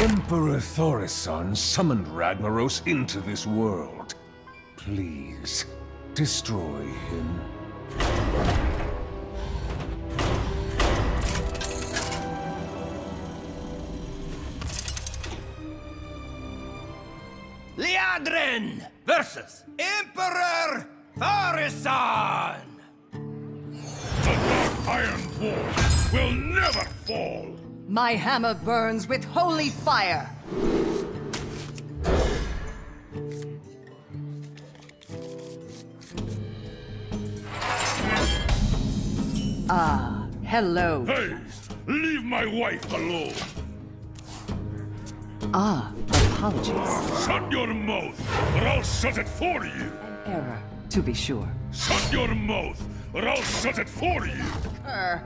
Emperor Thaurissan summoned Ragnaros into this world. Please, destroy him. Liadrin versus Emperor Thaurissan! The Dark Iron Wall will never fall! My hammer burns with holy fire. Ah, hello. Hey, leave my wife alone! Ah, apologies. Shut your mouth, or I'll shut it for you! Error, to be sure. Shut your mouth, or I'll shut it for you! Er,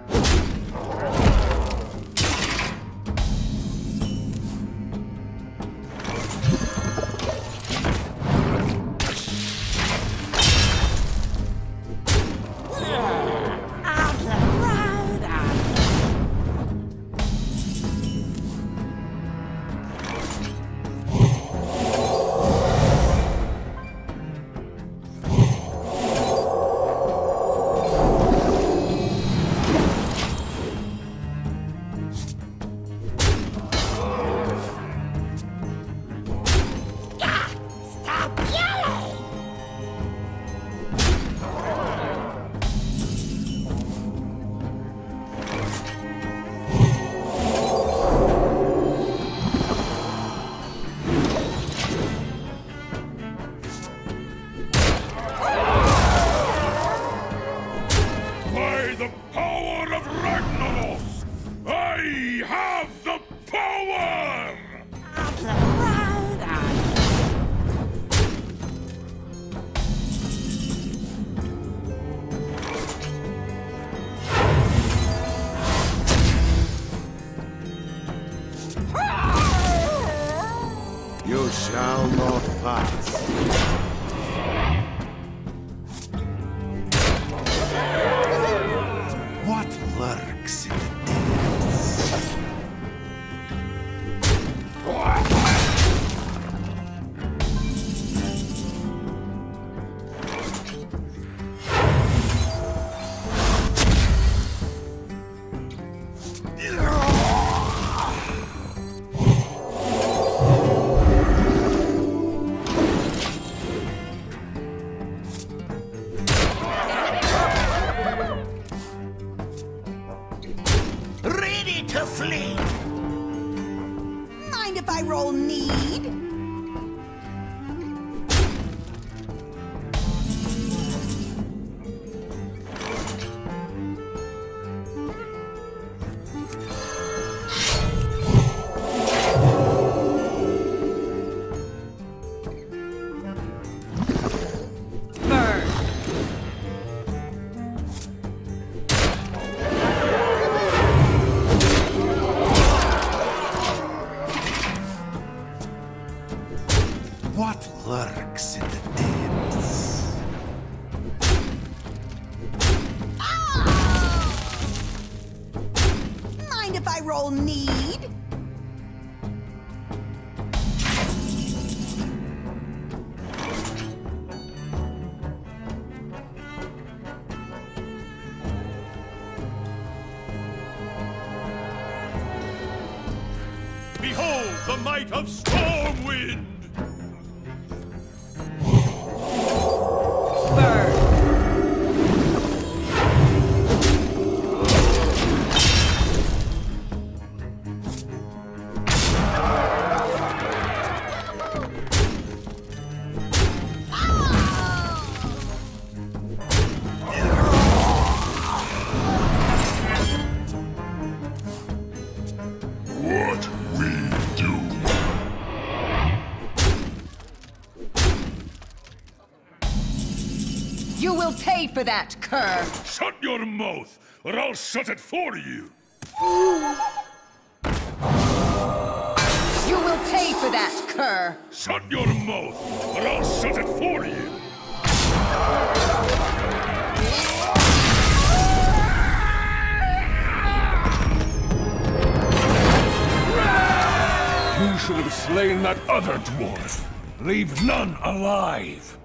I have the power! You shall not pass. Roll need? What lurks in the depths? Ah! Mind if I roll need? The might of Stormwind! Will pay for that, cur. Shut your mouth, or I'll shut it for you! You will pay for that, cur. Shut your mouth, or I'll shut it for you! You should have slain that other dwarf. Leave none alive.